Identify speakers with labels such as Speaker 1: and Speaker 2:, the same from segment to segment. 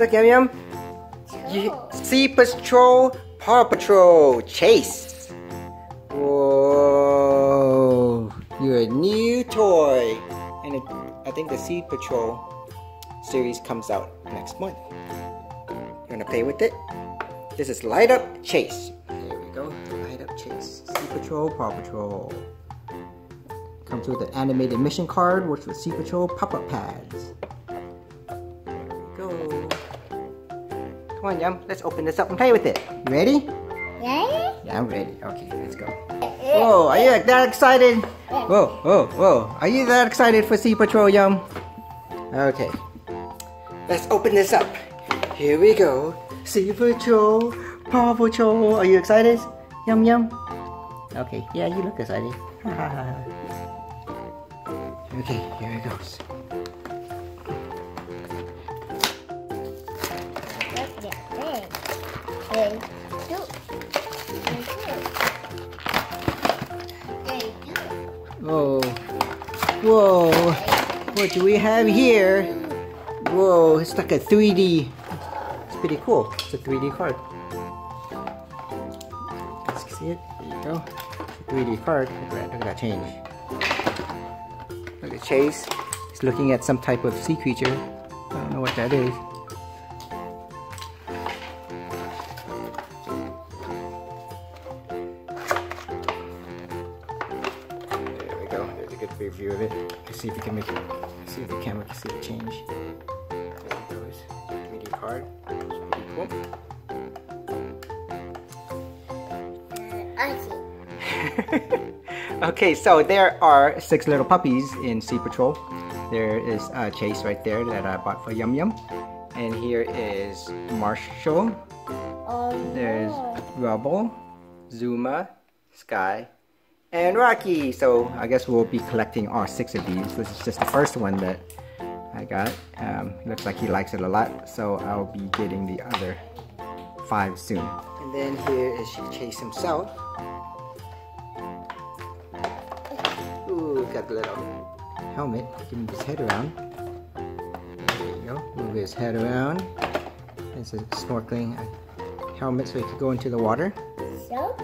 Speaker 1: Look, Yum Yum. Sea Patrol, Paw Patrol, Chase. Whoa. You're a new toy. And it, I think the Sea Patrol series comes out next month. You wanna play with it? This is Light Up Chase. There we go. Light Up Chase. Sea Patrol, Paw Patrol. Comes with an animated mission card, which with Sea Patrol pop-up pads. Come on, Yum. Let's open this up and play with it. You ready?
Speaker 2: Yeah.
Speaker 1: Yeah, I'm ready. Okay, let's go. Uh, whoa, are you uh, that excited? Uh. Whoa, whoa, whoa. Are you that excited for Sea Patrol, Yum? Okay. Let's open this up. Here we go. Sea Patrol, Paw Patrol. Are you excited? Yum, yum. Okay, yeah, you look excited. okay, here it goes.
Speaker 2: Look at. They do. They do. They do.
Speaker 1: Whoa. Whoa. What do we have here? Whoa, it's like a 3D. It's pretty cool. It's a 3D card. Let's see it. There you go. 3D card. Look at that, look at that change. Look at Chase. He's looking at some type of sea creature. I don't know what that is. Go. There's a good preview of it. Let's see if we can make it. Let's see if the camera can see it change. There it goes. 3D card. It's pretty cool.
Speaker 2: I see.
Speaker 1: okay, so there are six little puppies in Sea Patrol. There is uh, Chase right there that I bought for Yum Yum. And here is Marshall.
Speaker 2: Oh,
Speaker 1: There's
Speaker 2: no.
Speaker 1: Rubble, Zuma, Sky, and Rocky. So I guess we'll be collecting all six of these. This is just the first one that I got. Um, looks like he likes it a lot, so I'll be getting the other five soon. And then here is Chase himself. Ooh, got the little helmet. Give him his head around. There you go. Move his head around. It's a snorkeling helmet so he could go into the water.
Speaker 2: So?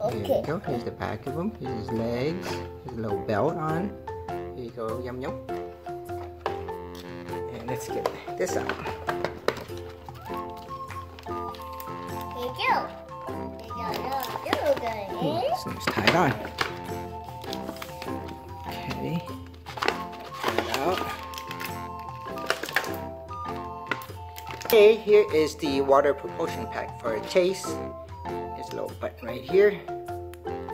Speaker 1: Here
Speaker 2: Okay.
Speaker 1: you go. Here's the back of him. Here's his legs. His little belt on. Here you go. Yum yum. And let's get this out.
Speaker 2: Here you go. Here you go. Here you go.
Speaker 1: This one's tied on. Okay. Get it out. Okay, here is the water propulsion pack for Chase. A little button right here.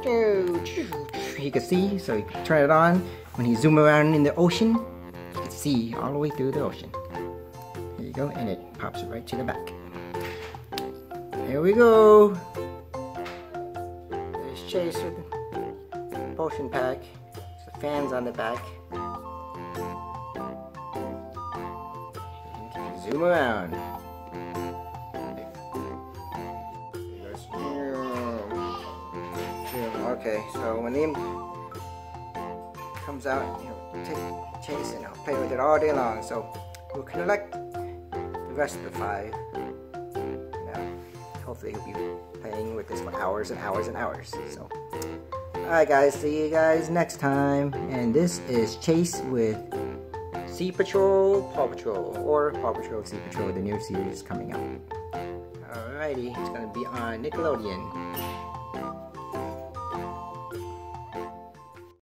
Speaker 1: You can see, so you can turn it on. When you zoom around in the ocean, you can see all the way through the ocean. There you go, and it pops right to the back. Here we go. There's Chase with the propulsion pack. There's the fans on the back. Zoom around. Okay, so when he comes out, you know, take Chase and I'll play with it all day long. So we'll collect the rest of the five. Yeah, hopefully he'll be playing with this for hours and hours and hours. So, alright guys, see you guys next time. And this is Chase with Sea Patrol, Paw Patrol, or Paw Patrol, Sea Patrol, the new series coming out. Alrighty, it's gonna be on Nickelodeon.